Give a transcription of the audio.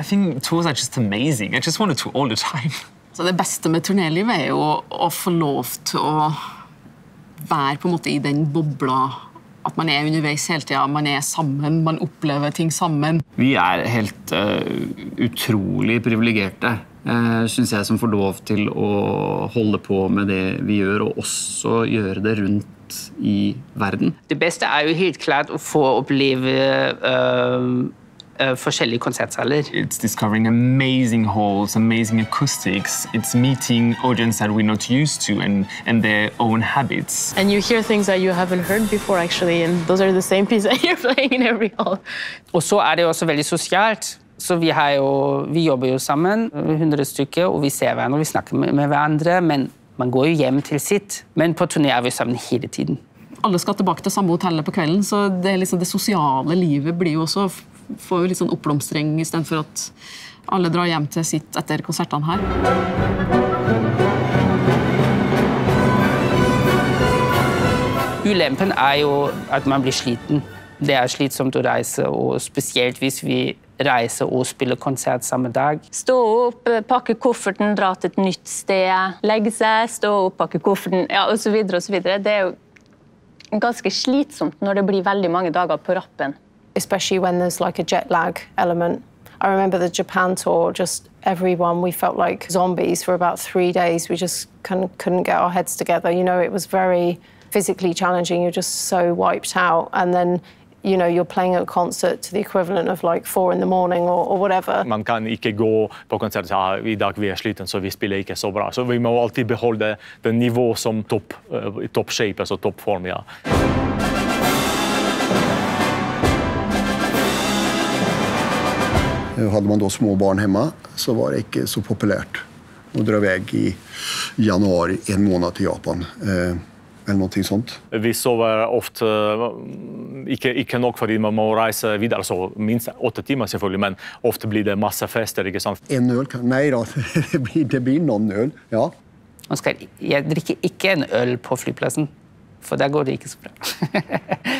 I think tours are just amazing. I just want to tour all the time. Så det beste med turnélivet er jo å få lov til å være på en måte i den bobla. At man er underveis hele tida, man er sammen, man opplever ting sammen. Vi er helt uh, utrolig privilegerte, uh, syns jeg, som får lov til å holde på med det vi gjør, og også gjøre det rundt i verden. Det beste er jo helt klart å få oppleve uh, forskjellige konsertsaler. It's discovering amazing halls, amazing acoustics. It's meeting audience that we're not used to and, and their own habits. And you hear things that you haven't heard before, actually, and those are the same pieces that you're playing in every hall. Og så er det også veldig sosialt. Så vi, jo, vi jobber jo sammen, 100 stykker, og vi ser hverandre, vi snakker med, med hverandre. Men man går jo hjem til sitt. Men på turné er vi sammen hele tiden. Alle skal tilbake til samme hotellet på kvelden, så det, liksom, det sosiale livet blir jo også får jo litt sånn oppblomstring istedenfor at alle drar hjem til sitt etter konsertene her. Ulempen er jo at man blir sliten. Det er slitsomt å reise, og spesielt hvis vi reiser og spiller konsert samme dag. Stå opp, pakke kofferten, dra til et nytt sted, legge seg, stå opp, pakke kofferten ja, osv. Det er jo ganske slitsomt når det blir veldig mange dager på rappen. Especially when there's like a jet lag element. I remember the Japan tour, just everyone, we felt like zombies for about three days. We just couldn't, couldn't get our heads together. You know, it was very physically challenging. You're just so wiped out. And then you know, you're playing a concert to the equivalent of like four in the morning or, or whatever. Man kan ikke gå på konsert og si ah, i dag vi er sliten, så vi spiller ikke så bra. Så vi må alltid beholde det nivået som topp uh, top shape, altså toppform. ja. Hadde man da små barn hjemme, så var det ikke så populært å dra jeg i januar en måned til Japan. Eh, eller noe sånt. Vi sover ofte ikke, ikke nok fordi man må reise videre, altså minst åtte timer, selvfølgelig, men ofte blir det masse fester. ikke sant? En øl? Nei da, det blir, det blir noen øl, ja. Oskar, jeg drikker ikke en øl på flyplassen, for der går det ikke så bra.